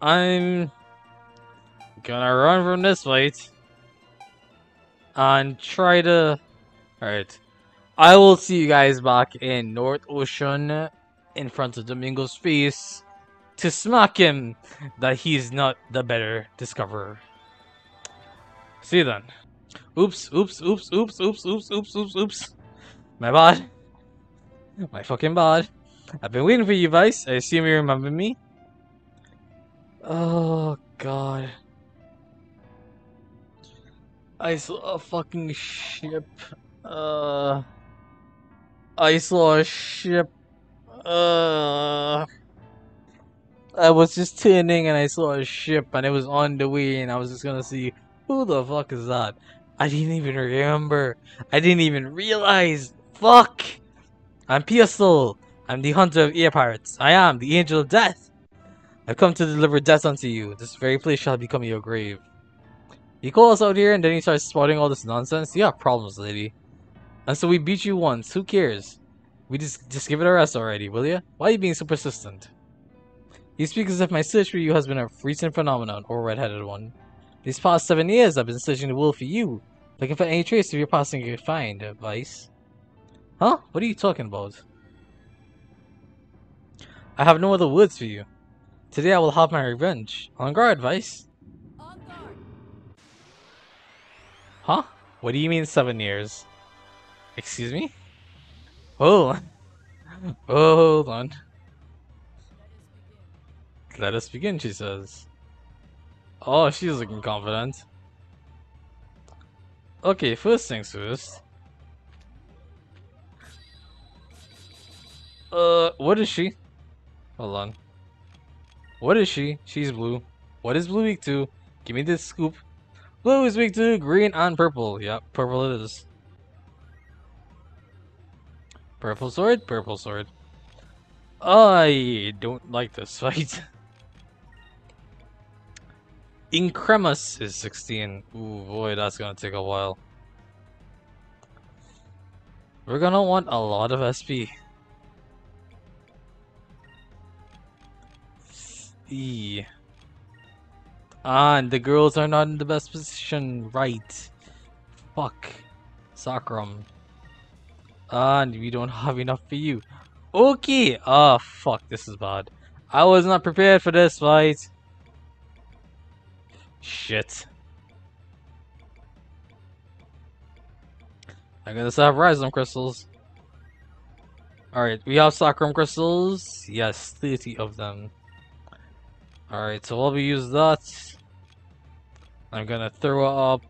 I'm gonna run from this fight and try to. Alright. I will see you guys back in North Ocean in front of Domingo's face to smack him that he's not the better discoverer. See you then. Oops, oops, oops, oops, oops, oops, oops, oops, oops. My bad. My fucking bad. I've been waiting for you, Vyse. I assume you remember me. Oh, God. I saw a fucking ship. Uh. I saw a ship. Uh. I was just tuning and I saw a ship and it was on the way and I was just gonna see who the fuck is that? I didn't even remember. I didn't even realize. Fuck! I'm Piastol. I'm the hunter of air pirates. I am the angel of death. I've come to deliver death unto you. This very place shall become your grave. You call us out here and then you start spouting all this nonsense? You have problems, lady. And so we beat you once. Who cares? We just just give it a rest already, will you? Why are you being so persistent? You speak as if my search for you has been a recent phenomenon, or red-headed one. These past seven years I've been searching the world for you, looking for any trace of your passing you find, Vyse. Huh? What are you talking about? I have no other words for you. Today I will have my revenge. On guard, Vyse. On guard. Huh? What do you mean seven years? Excuse me? Hold on. Hold on. Let us begin, she says. Oh, she's looking confident. Okay, first things first. Uh, what is she? Hold on. What is she? She's blue. What is blue weak to? Give me this scoop. Blue is weak to green on purple. Yep, purple it is. Purple sword, purple sword. I don't like this fight. Incremus is 16. Ooh, boy, that's gonna take a while. We're gonna want a lot of SP. E. Ah, and the girls are not in the best position. Right. Fuck. Sacrum. Ah, and we don't have enough for you. Okay. Ah, fuck. This is bad. I was not prepared for this fight. Shit. I I have Rhizome crystals. Alright, we have Sacrum crystals. Yes, 30 of them. Alright, so while we use that, I'm gonna throw up.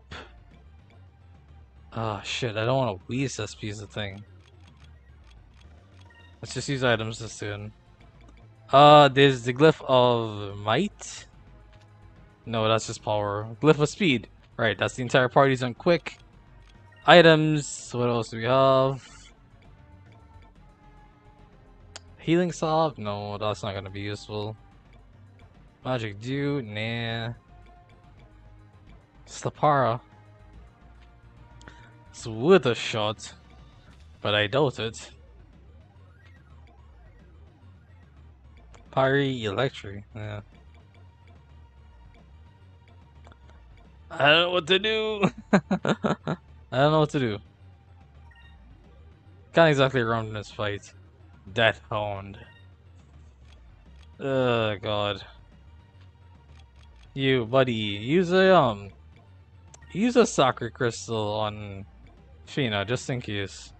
Oh shit, I don't want to waste this piece of thing. Let's just use items this soon. Uh, there's the glyph of might. No, that's just power. Glyph of speed. Right, that's the entire party's on quick. Items. What else do we have? Healing salve? No, that's not gonna be useful. Magic Dew? Nah. Slapara. It's worth a shot, but I doubt it. Pyre Electric, yeah. I don't know what to do. I don't know what to do. Can't exactly run in this fight. Death Hound. Oh god. You, buddy, use a um, use a soccer crystal on Fina just in case.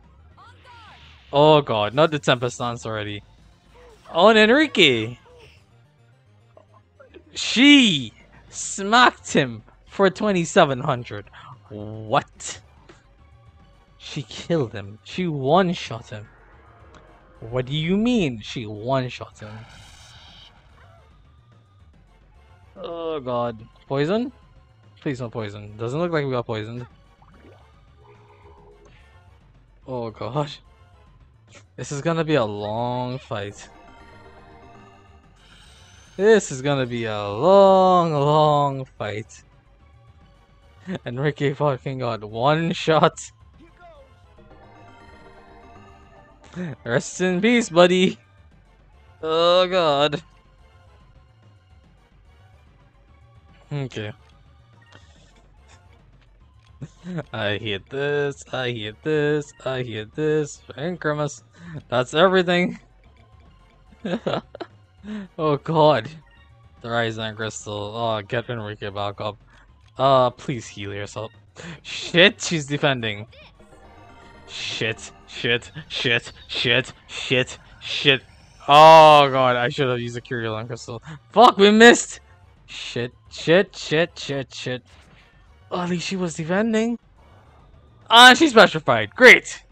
Oh god, not the Tempest Dance already. On Enrique. She smacked him for 2700. What? She killed him. She one-shot him. What do you mean she one-shot him? Oh god. Poison? Please no poison. Doesn't look like we got poisoned. Oh gosh. This is gonna be a long fight. This is gonna be a long, long fight. And Ricky fucking got one shot. Rest in peace, buddy. Oh god. Okay. I hate this, I hate this, I hate this, and. That's everything. oh god. The Rising Crystal. Oh, get Enrique back up. Uh, please heal yourself. Shit, she's defending. Shit, shit, shit, shit, shit, shit. Oh god, I should have used a Curiolon Crystal. Fuck, we missed! Shit, shit, shit, shit, shit. Oh, at least she was defending. Ah, she's petrified. Great!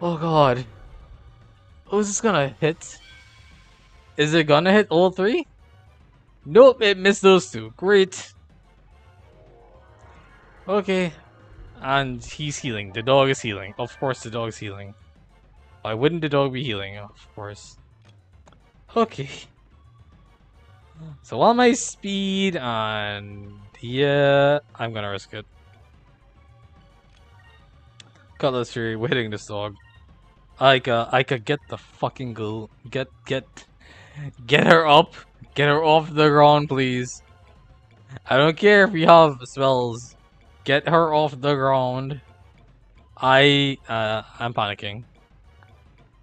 Oh god. Oh, is this gonna hit? Is it gonna hit all three? Nope, it missed those two. Great. Okay. And he's healing. The dog is healing. Of course the dog's healing. Why wouldn't the dog be healing? Of course. Okay. So while my speed and yeah, I'm gonna risk it. Cutlass Fury, we're hitting this dog. I could get the fucking go. Get, get, get her up. Get her off the ground, please. I don't care if you have spells. Get her off the ground. I, uh, I'm panicking.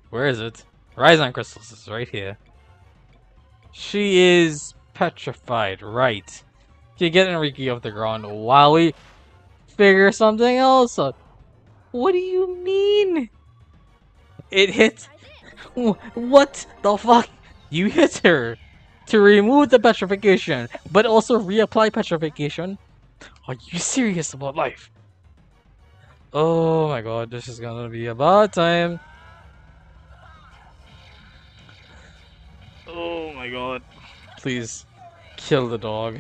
Where is it? Rising Crystals is right here. She is petrified, right. You get Enrique off the ground while we figure something else out. What do you mean? It hit. What the fuck? You hit her to remove the petrification, but also reapply petrification? Are you serious about life? Oh my god, this is gonna be about time. Oh my god. Please, kill the dog.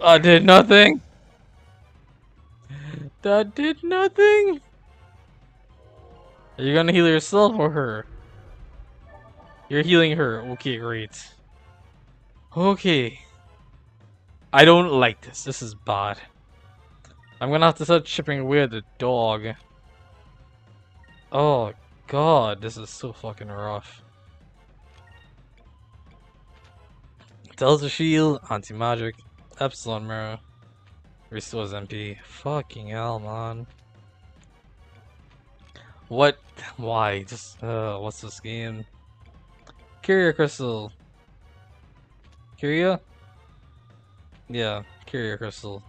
I did nothing! That did nothing! Are you gonna heal yourself or her? You're healing her. Okay, great. Okay. I don't like this. This is bad. I'm gonna have to start chipping away the dog. Oh god, this is so fucking rough. Delta Shield, Anti-Magic, Epsilon Mirror, Restores MP. Fucking hell, man. What? Why? Just, uh, what's this game? Curia Crystal. Curia? Yeah, Curia Crystal.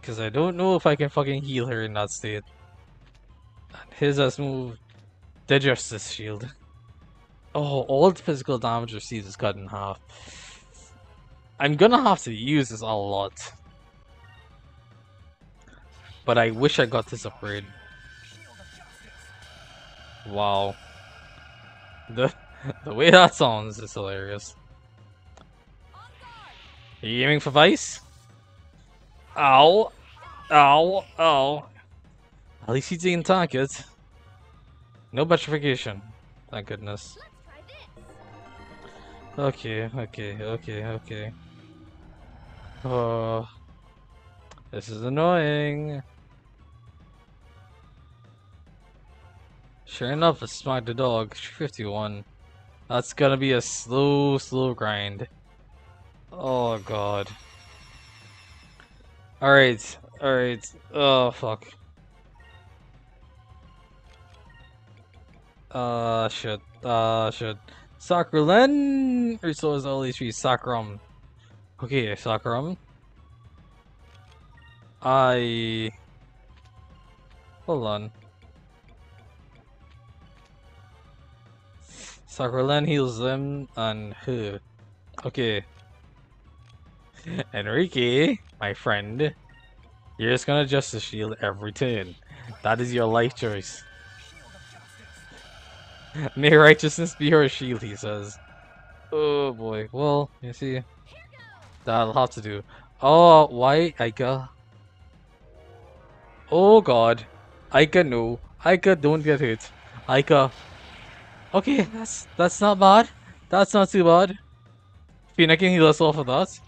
Because I don't know if I can fucking heal her in that state. His S move, the Shield. Oh, all the physical damage received is cut in half. I'm gonna have to use this a lot. But I wish I got this upgrade. Wow. The the way that sounds is hilarious. Are you aiming for Vyse? Ow! Ow! Ow! At least he didn't tank it. No petrification. Thank goodness. Okay, okay, okay, okay. Oh, this is annoying. Sure enough, it's Smack the Dog, 51. That's gonna be a slow, slow grind. Oh god. Alright, alright. Oh, fuck. Uh, shit. Uh, shit. Sacrulen restores all three Sacrum. Okay, Sacrum. I... Hold on. Sacrulen heals them and who? Okay. Enrique, my friend, you're just gonna Justice Shield every turn. That is your life choice. May righteousness be her shield, he says. Oh boy. Well, you see. That'll have to do. Oh, why Aika? Oh god. Aika, no. Aika, don't get hit. Aika. Okay, that's that's not bad. That's not too bad. Fina can heal us off of that.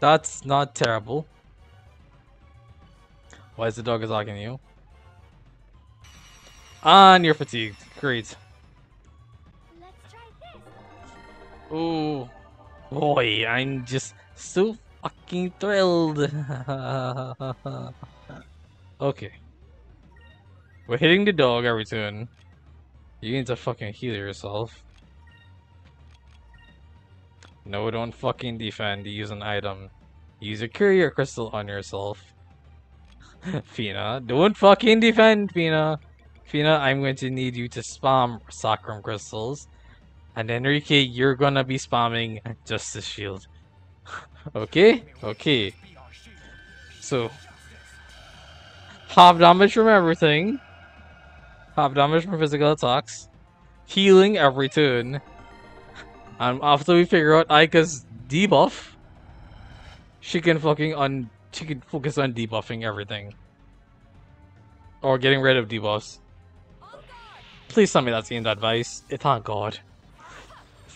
That's not terrible. Why is the dog attacking you? And you're fatigued. Great. Oh, boy, I'm just so fucking thrilled. okay. We're hitting the dog every turn. You need to fucking heal yourself. No, don't fucking defend. Use an item. Use a Curia crystal on yourself. Fina, don't fucking defend, Fina. Fina, I'm going to need you to spam Sacrum crystals. And Enrique, you're gonna be spamming Justice Shield. okay? Okay. So, half damage from everything. Half damage from physical attacks. Healing every turn. And after we figure out Aika's debuff, she can fucking un she can focus on debuffing everything. Or getting rid of debuffs. Please tell me that's aimed advice. Eh, thank God.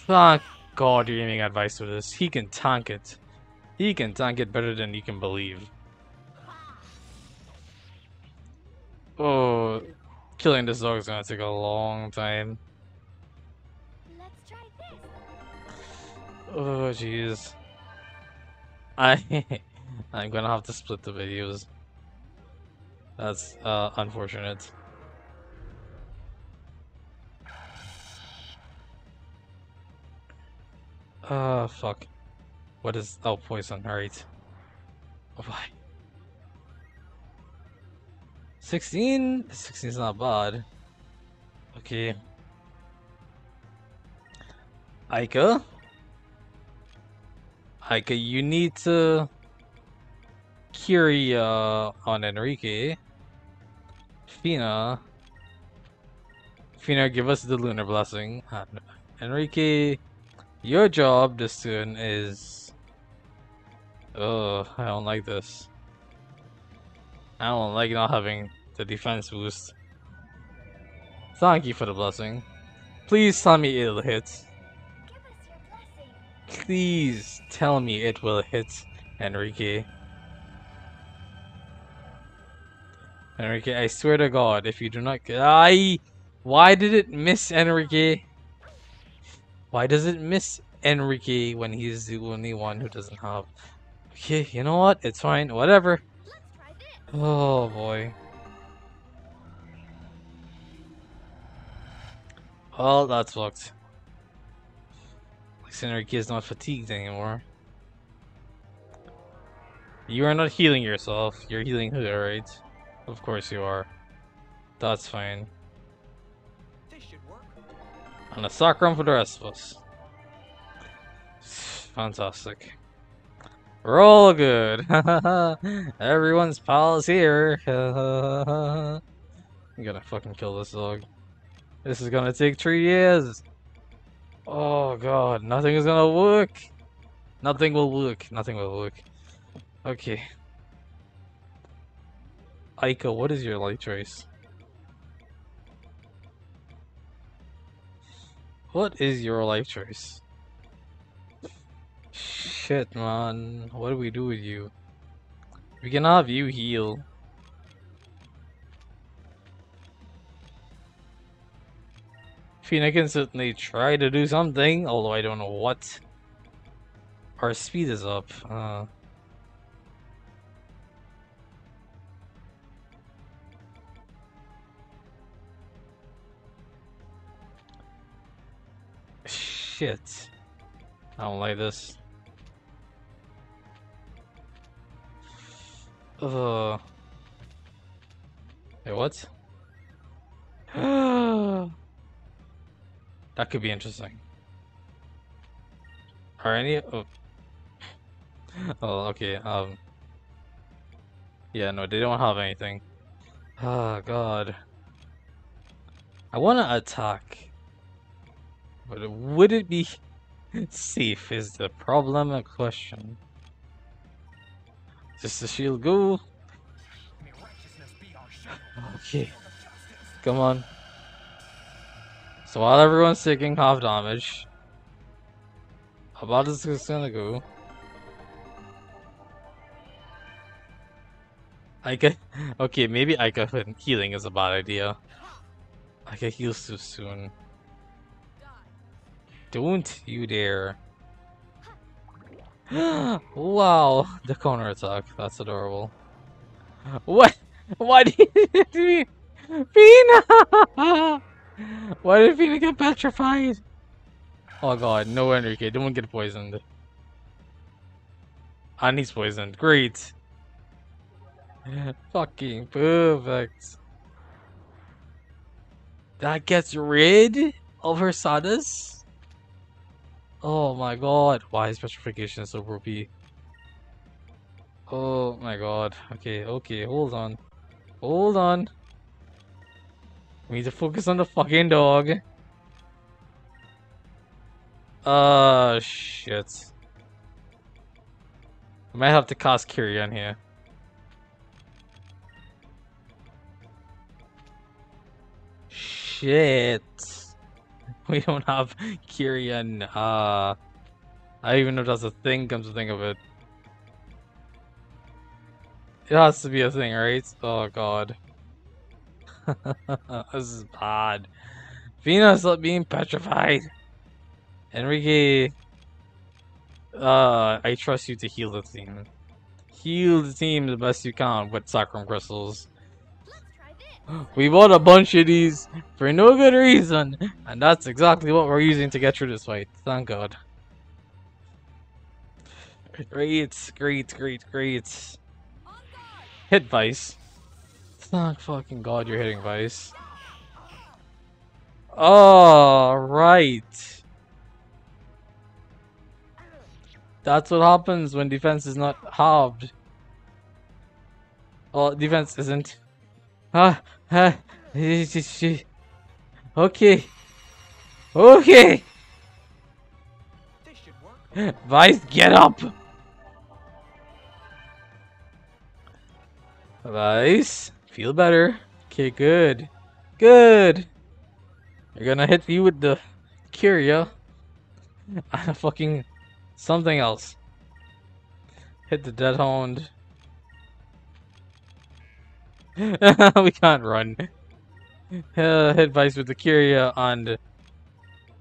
Thank God you're giving advice with this. He can tank it. He can tank it better than you can believe. Oh, killing this dog is gonna take a long time. Oh jeez. I I'm gonna have to split the videos. That's uh, unfortunate. Uh, fuck. What is... Oh, poison, alright. Why? 16? 16 is not bad. Okay. Aika? Aika, you need to... Curia uh, on Enrique. Fina. Fina, give us the lunar blessing. Enrique, your job this soon is... Oh, I don't like this. I don't like not having the defense boost. Thank you for the blessing. Please tell me it'll hit. Please tell me it will hit, Enrique. Enrique, I swear to God, if you do not I. Why did it miss Enrique? Why does it miss Enrique when he's the only one who doesn't have? Okay, you know what? It's fine. Whatever. Oh boy. Well, that's fucked. Enrique is not fatigued anymore. You are not healing yourself. You're healing her, right? Of course you are. That's fine. And a sacrum for the rest of us. Fantastic. We're all good. Everyone's pals here. I'm gonna fucking kill this dog. This is gonna take three years. Oh god, nothing is gonna work. Nothing will work. Nothing will work. Okay. Aika, what is your light choice? What is your life choice? Shit, man. What do we do with you? We can have you heal. Fina can certainly try to do something, although I don't know what. Our speed is up. Uh, shit. I don't like this. Uh. Hey, what? that could be interesting. Are any? Oh. oh, okay. Um. Yeah, no, they don't have anything. Oh God. I want to attack. But would it be safe is the problem a question. Just the shield go. Okay. Come on. So while everyone's taking half damage, how about this is gonna go? Aika, okay, maybe Aika healing is a bad idea. Aika heals too soon. Don't you dare. wow, the corner attack. That's adorable. What? Why did Fina? Why did Fina get petrified? Oh god, no Enrique, don't get poisoned. And he's poisoned. Great. Fucking perfect. That gets rid of her sadness? Oh my god. Why is petrification so broken? Oh my god. Okay, okay, hold on. Hold on. We need to focus on the fucking dog. Uh, shit. I might have to cast Curia on here. Shit. We don't have Kyrian. Uh, I even know if that's a thing, comes to think of it. It has to be a thing, right? Oh god. this is bad. Venus being petrified. Enrique, uh, I trust you to heal the team. Heal the team the best you can with Sacrum Crystals. We bought a bunch of these for no good reason, and that's exactly what we're using to get through this fight. Thank God. Great, great, great, great. Hit Vyse. Thank fucking God you're hitting Vyse. Oh, right. That's what happens when defense is not halved. Well, defense isn't. Ah, ah, okay. Okay. Vyse, get up! Vyse, feel better. Okay, good. Good! You're gonna hit you with the Curia. I'm fucking Something else. Hit the dead hound. we can't run. Uh, hit Vyse with the Curia on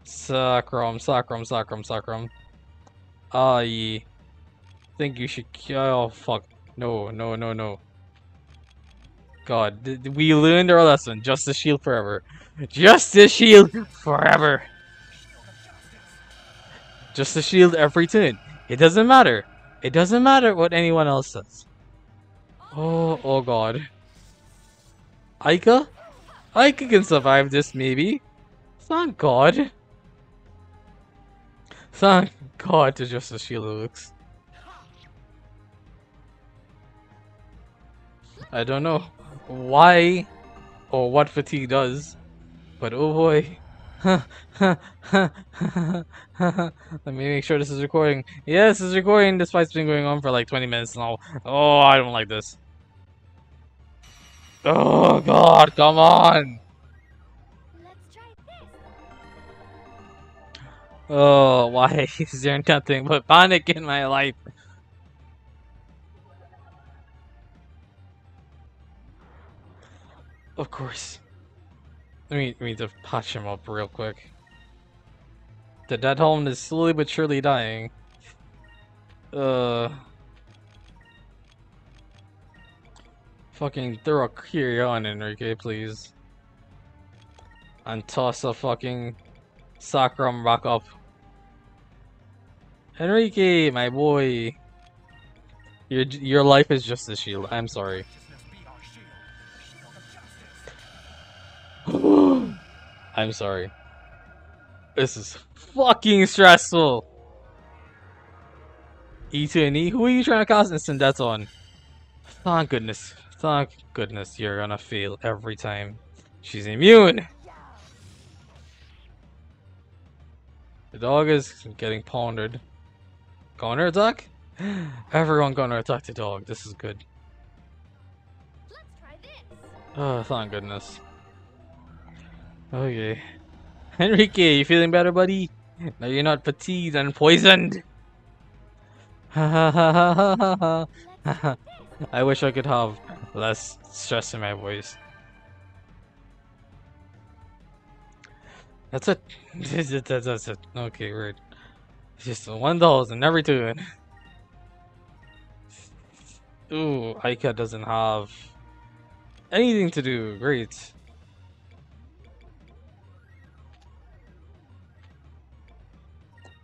Sacrum, Sacrum, Sacrum, Sacrum. I think you should. Oh, fuck. No, no, no, no. God, we learned our lesson. Justice Shield forever. Justice Shield forever. Just a shield every turn. It doesn't matter. It doesn't matter what anyone else says. Oh, oh god. Aika? Aika can survive this, maybe. Thank god. Thank god to just a shield looks. I don't know why or what fatigue does, but oh boy. Let me make sure this is recording. Yes, is recording. This fight's been going on for like 20 minutes now. Oh, I don't like this. Oh god, come on! Oh, why is there nothing but panic in my life? Of course. Let me, let me just patch him up real quick. The dead home is slowly but surely dying. Uh... Fucking throw a Curia on Enrique, please. And toss a fucking Sacrum back up. Enrique, my boy. Your, your life is just a shield. I'm sorry. I'm sorry. This is fucking stressful. E2 and E, who are you trying to cast instant death on? Thank goodness. Thank goodness you're gonna fail every time. She's immune! The dog is getting pondered. Gonna attack? Everyone gonna attack the dog. This is good. Oh, thank goodness. Okay. Enrique, you feeling better, buddy? Now you're not fatigued and poisoned. Ha ha ha ha ha ha ha. I wish I could have less stress in my voice. That's it. that's, that's it. Okay, right. It's just one thousand every turn. Ooh, Aika doesn't have anything to do. Great.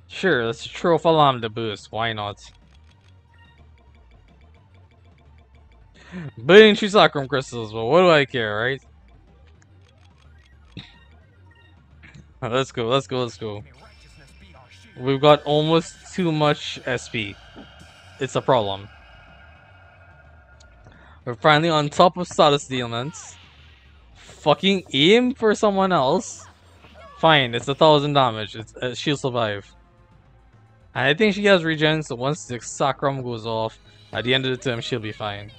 Sure, let's throw Falam to boost. Why not? Billion tree sacrum crystals, but what do I care, right? let's go, let's go, let's go. We've got almost too much SP. It's a problem. We're finally on top of status demons. Fucking aim for someone else. Fine, it's a thousand damage. Uh, she'll survive. And I think she has regen, so once the sacrum goes off, at the end of the term, she'll be fine.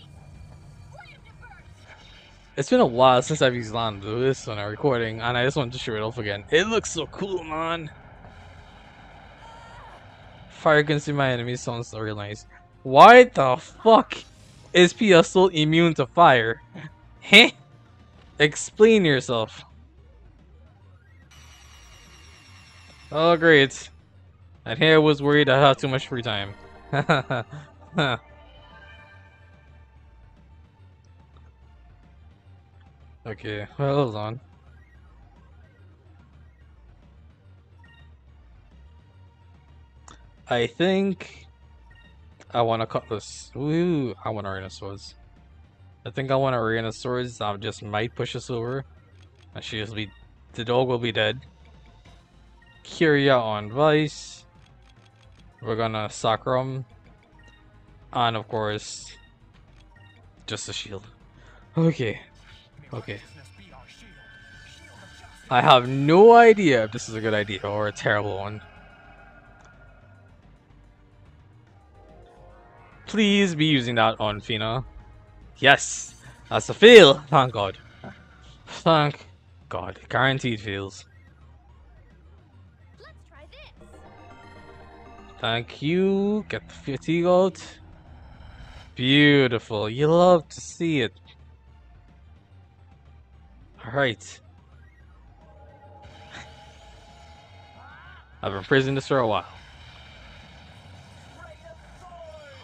It's been a while since I've used Land this on a recording, and I just wanted to show it off again. It looks so cool, man! Fire consume my enemies sounds so real nice. Why the fuck is Piastol immune to fire? Heh? Explain yourself. Oh great. And here I was worried I had too much free time. okay, well, hold on. I think I want a cutlass. Ooh, I want arena swords. I think I want arena swords. I just might push us over. And she be, the dog will be dead. Curia on Vyse. We're gonna Sacrum. And of course, just a shield. Okay. Okay. I have no idea if this is a good idea or a terrible one. Please be using that on Fina. Yes! That's a fail! Thank God. Thank God. Guaranteed fails. Thank you. Get the fatigue out. Beautiful. You love to see it. Alright. I've been praising this for a while.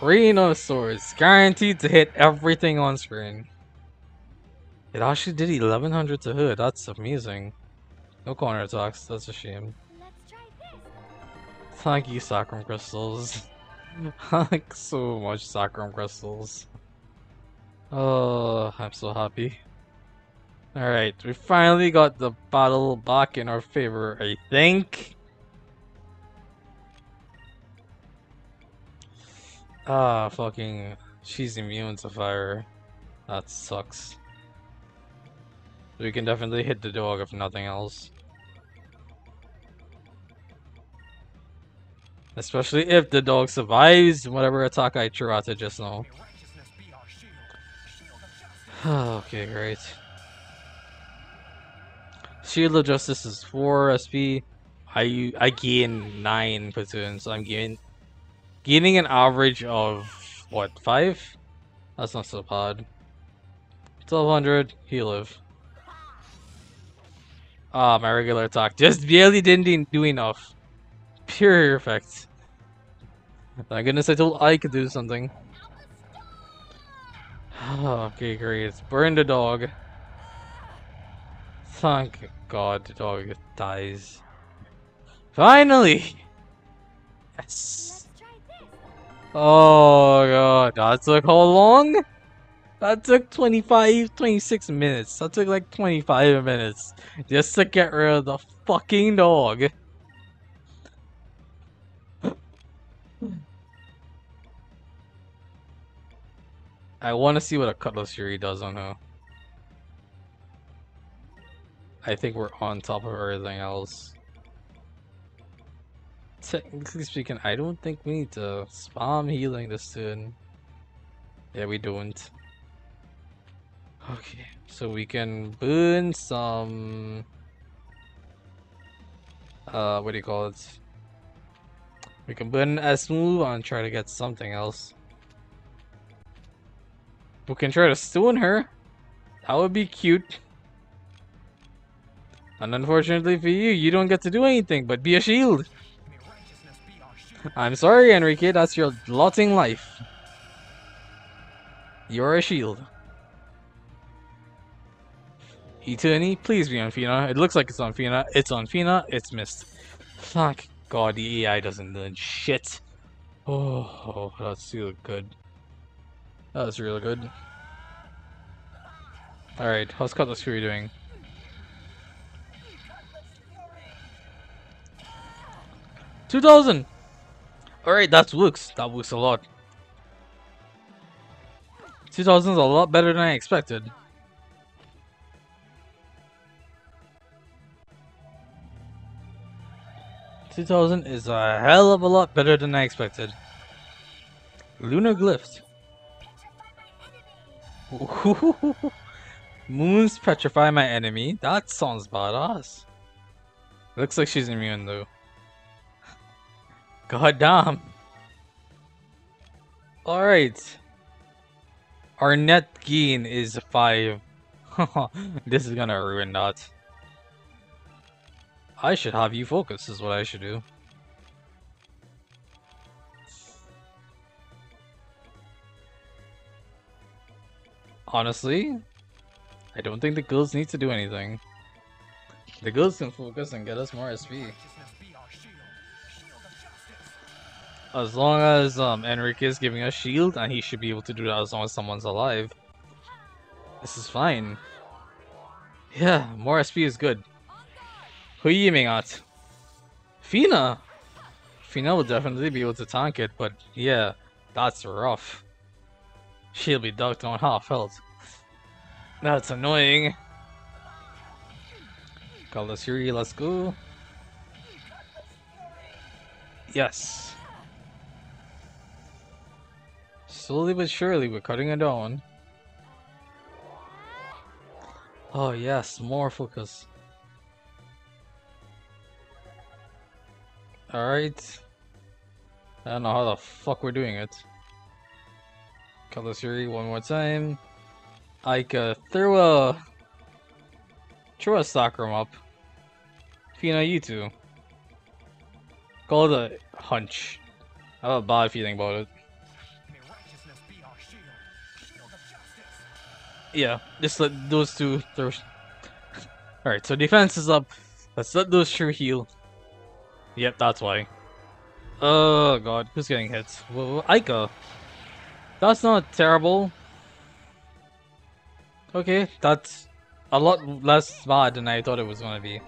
Rhinosaurs, guaranteed to hit everything on screen. It actually did 1100 to hit, that's amazing. No corner attacks, that's a shame. Thank you, Sacrum Crystals. Like so much Sacrum Crystals. Oh, I'm so happy. Alright, we finally got the battle back in our favor, I think. Ah, fucking... She's immune to fire. That sucks. We can definitely hit the dog if nothing else. Especially if the dog survives whatever attack I threw at it just now. okay, great. Shield of Justice is 4 SP. I I gain 9 platoons, so I'm gaining Gaining an average of, what, 5? That's not so bad. 1200, he live. Ah, my regular attack just barely didn't do enough. Pure effect. Thank goodness I told I could do something. okay, great. Burn the dog. Thank God the dog dies. Finally! Yes. Oh god, that took how long? That took 25, 26 minutes. That took like 25 minutes just to get rid of the fucking dog. I want to see what a Cutlass Fury does on her. I think we're on top of everything else technically speaking, I don't think we need to spam healing this turn. Yeah, we don't. Okay, so we can burn some... Uh, what do you call it? We can burn S move and try to get something else. We can try to stun her. That would be cute. And unfortunately for you, you don't get to do anything but be a shield. I'm sorry, Enrique, that's your lotting life. You're a shield. Eternity, please be on Fina. It looks like it's on Fina. It's on Fina. It's missed. Thank God the AI doesn't learn shit. Oh, oh that's real good. That's real good. Alright, how's Cutlass Fury doing? Two thousand. All right, that works. That works a lot. Two thousand is a lot better than I expected. Two thousand is a hell of a lot better than I expected. Lunar glyphs. Moons petrify my enemy. That sounds badass. Looks like she's immune though. God damn. Alright. Our net gain is 5. this is gonna ruin that. I should have you focus is what I should do. Honestly, I don't think the girls need to do anything. The girls can focus and get us more SP. As long as um, Enrique is giving us shield, and he should be able to do that as long as someone's alive. This is fine. Yeah, more SP is good. Who are you aiming at? Fina! Fina will definitely be able to tank it, but yeah, that's rough. She'll be ducked on half health. That's annoying. Cutlass Fury, let's go. Yes. Slowly but surely, we're cutting it down. Oh yes, more focus. Alright. I don't know how the fuck we're doing it. Cutlass Fury one more time. Aika throw a... Throw a Sacrum up. Fina, you two. Call a hunch. I have a bad feeling about it. Yeah, just let those two throw. Alright, so defense is up. Let's let those two heal. Yep, that's why. Oh god, who's getting hit? Well. That's not terrible. Okay, that's a lot less bad than I thought it was gonna be.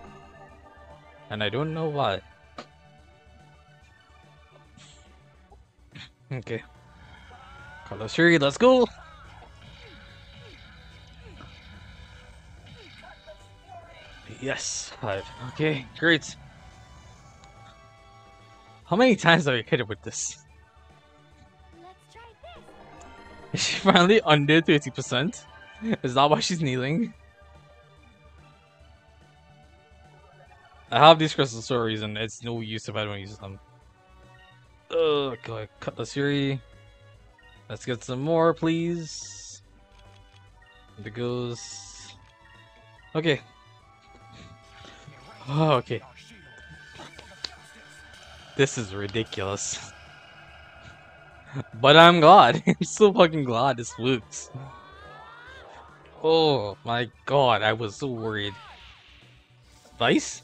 And I don't know why. okay. Cutlass Fury, let's go! Yes, five. Okay, great. How many times have I hit it with this? Is she finally under 30%? Is that why she's kneeling? I have these crystals for a reason. It's no use if I don't use them. Ugh, God, cut the Fury. Let's get some more, please. It goes. Okay, Oh, okay. This is ridiculous. but I'm glad. I'm so fucking glad this works. Oh my god, I was so worried. Vyse?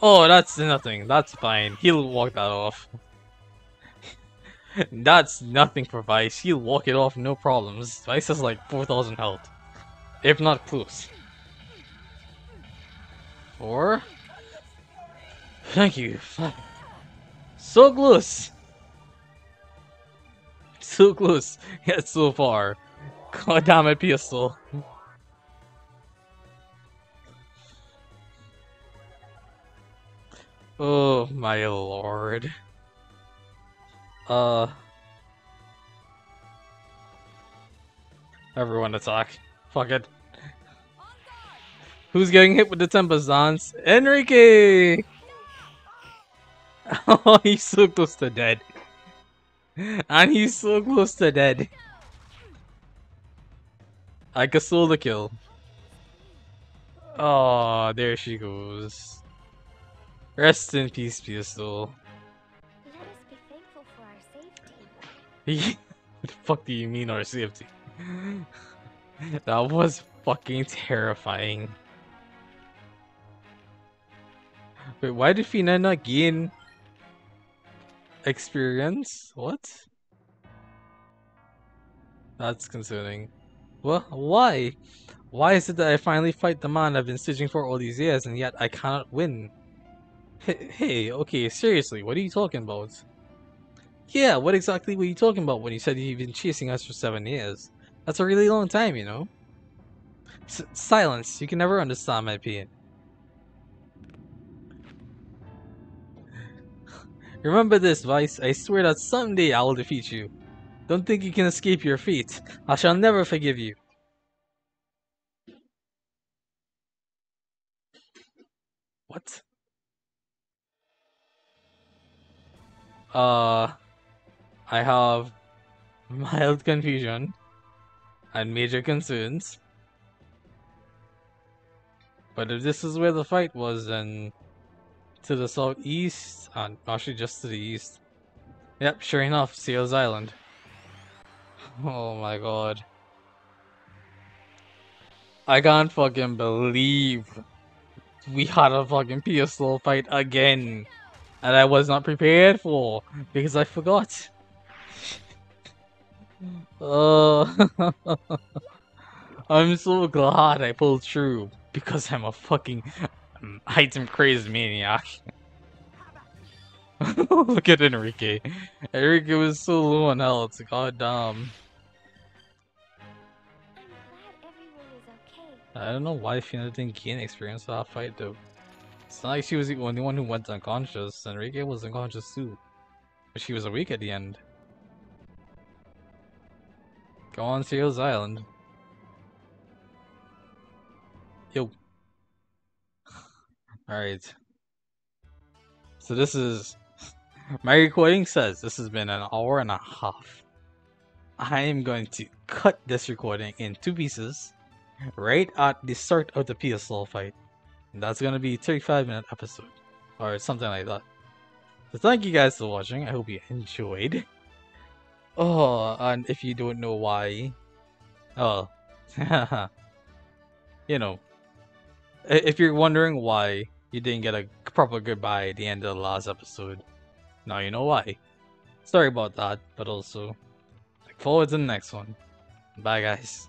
Oh, that's nothing. That's fine. He'll walk that off. that's nothing for Vyse. He'll walk it off no problems. Vyse has like 4,000 health. If not close. Four? Thank you. So close. So close, yet so far. God damn it, Piastol. Oh my lord. Uh. Everyone attack. Fuck it. Who's getting hit with the Tempest Dance? Enrique! Oh, he's so close to dead. And he's so close to dead. I can solo kill. Oh, there she goes. Rest in peace, Piastol. Safety. the fuck do you mean our safety? that was fucking terrifying. Wait, why did Fina not gain experience? What? That's concerning. Well, why? Why is it that I finally fight the man I've been searching for all these years and yet I cannot win? Hey, hey, okay, seriously, what are you talking about? Yeah, what exactly were you talking about when you said you've been chasing us for seven years? That's a really long time, you know? S silence, you can never understand my pain. Remember this, Vyse. I swear that someday I will defeat you. Don't think you can escape your fate. I shall never forgive you. What? Uh, I have mild confusion and major concerns. But if this is where the fight was, then to the southeast, and uh, actually just to the east. Yep, sure enough, Seals Island. Oh my god. I can't fucking believe we had a fucking PS fight again. And I was not prepared for because I forgot. Oh, I'm so glad I pulled through because I'm a fucking item crazed maniac. Look at Enrique. Enrique was so low on health. God damn. I don't know why Fina didn't gain experience for that fight though. It's not like she was the only one who went unconscious. Enrique was unconscious too. But she was awake at the end. Go on Seals Island. Yo. Alright. So this is... My recording says this has been an hour and a half. I am going to cut this recording in two pieces right at the start of the Piastol fight. And that's gonna be a 35 minute episode. Or something like that. So thank you guys for watching. I hope you enjoyed. Oh, and if you don't know why, oh, you know, if you're wondering why you didn't get a proper goodbye at the end of the last episode, now you know why. Sorry about that, but also, look forward to the next one. Bye, guys.